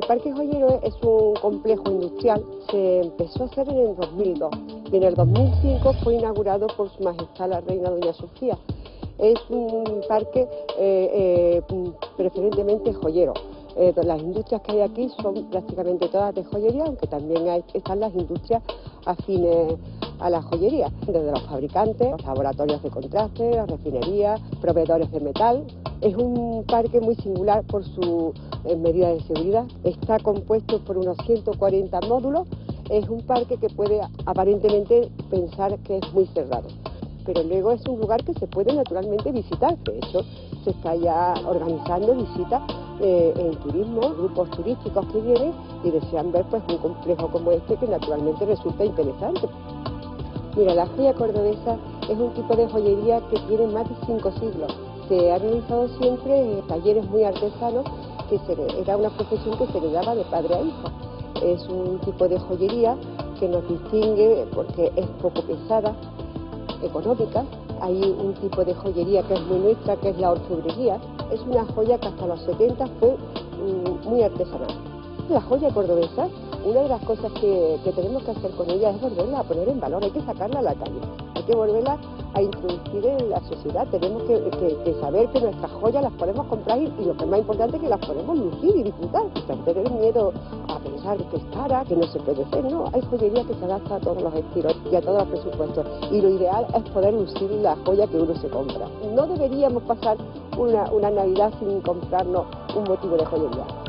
El Parque Joyero es un complejo industrial, se empezó a hacer en el 2002 y en el 2005 fue inaugurado por Su Majestad la Reina Doña Sofía. Es un parque eh, eh, preferentemente joyero. Eh, las industrias que hay aquí son prácticamente todas de joyería, aunque también hay, están las industrias afines a la joyería, desde los fabricantes, los laboratorios de contraste, las refinerías, proveedores de metal. Es un parque muy singular por su eh, medida de seguridad. Está compuesto por unos 140 módulos. Es un parque que puede aparentemente pensar que es muy cerrado pero luego es un lugar que se puede naturalmente visitar. De hecho, se está ya organizando visitas eh, en turismo, grupos turísticos que vienen y desean ver pues un complejo como este que naturalmente resulta interesante. Mira, la joya cordobesa es un tipo de joyería que tiene más de cinco siglos. Se ha realizado siempre en talleres muy artesanos, que era una profesión que se le daba de padre a hijo. Es un tipo de joyería que nos distingue porque es poco pesada, económica. Hay un tipo de joyería que es muy nuestra, que es la orfebrería. Es una joya que hasta los 70 fue mm, muy artesanal. La joya cordobesa, una de las cosas que, tenemos que hacer con ella es volverla a poner en valor, hay que sacarla a la calle, hay que volverla a introducir en la sociedad. Tenemos que, saber que nuestras joyas las podemos comprar y, lo que es más importante es que las podemos lucir y disfrutar, sin tener miedo a pensar que es cara, que no se puede hacer. No, hay joyería que se adapta a todos los estilos y a todos los presupuestos. Y lo ideal es poder lucir la joya que uno se compra. No deberíamos pasar una, una Navidad sin comprarnos un motivo de joyería.